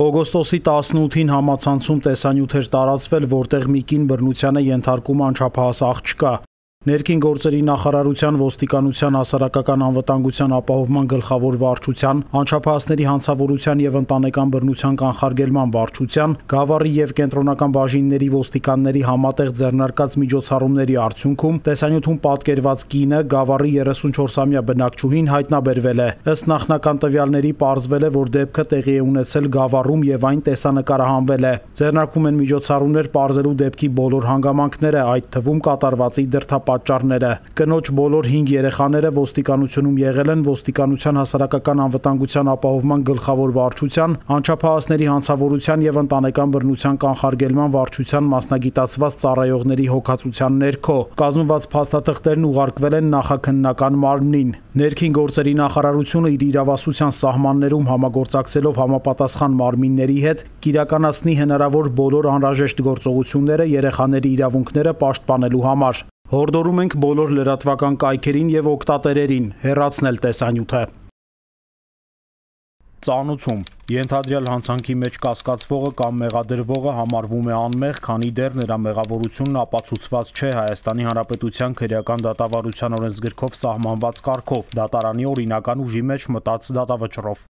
Օգոստոսի 18-ին համացանցում տեսանյութ էր տարածվել, որտեղ մի կին բռնության է ենթարկում անչափահաս աղջկա։ Ներքին գործերի նախարարության ոստիկանության հասարակական անվտանգության ապահովման գլխավոր վարչության, անչափահասների հանցավորության եւ ընտանեկան բռնության կանխարգելման վարչության, Գավառի եւ կենտրոնական բաժինների ոստիկանների համատեղ ձեռնարկած միջոցառումների արդյունքում տեսանյութում պատկերված կինը Գավառի 34-ամյա բնակչուհին հայտնաբերվել է։ Ըստ նախնական տվյալների պարզվել է, որ դեպքը տեղի է ունեցել Գավառում եւ այն տեսանկարահանվել է։ Ձեռնարկվում են միջոցառումներ պարզելու դեպքի բոլոր հանգամանքները, այդ թվում կատարվածի դրդապ պատճառները։ Կնոջ բոլոր 5 երեխաները ոստիկանությունում եղել են ոստիկանության հասարակական անվտանգության ապահովման գլխավոր վարչության, անչափահասների հանցավորության եւ ընտանեկան բռնության կանխարգելման վարչության մասնագիտացված ծառայողների հոգացության ներքո։ Կազմված փաստաթղթերն ուղարկվել են նախաքննական մարմնին։ Ներքին գործերի նախարարությունը իր իրավասության սահմաններում համագործակցելով համապատասխան մարմինների հետ կիրականացնի հնարավոր բոլոր անհրաժեշտ գործողությունները երեխաների իրավունքները պաշտպանելու համար։ Հորդորում ենք բոլոր լրատվական կայքերին եւ օկտատերերին հեռացնել տեսանյութը։ Ծանուցում Ենթադրյալ հանցանքի մեջ կասկածվողը կամ մեղադրվողը համարվում է անմեղ, քանի դեռ նրա մեղավորությունն ապացուցված չէ Հայաստանի Հանրապետության քրեական դատավարության օրենսգրքով սահմանված կարգով՝ դատարանի օրինական ուժի մեջ մտած դատավճռով։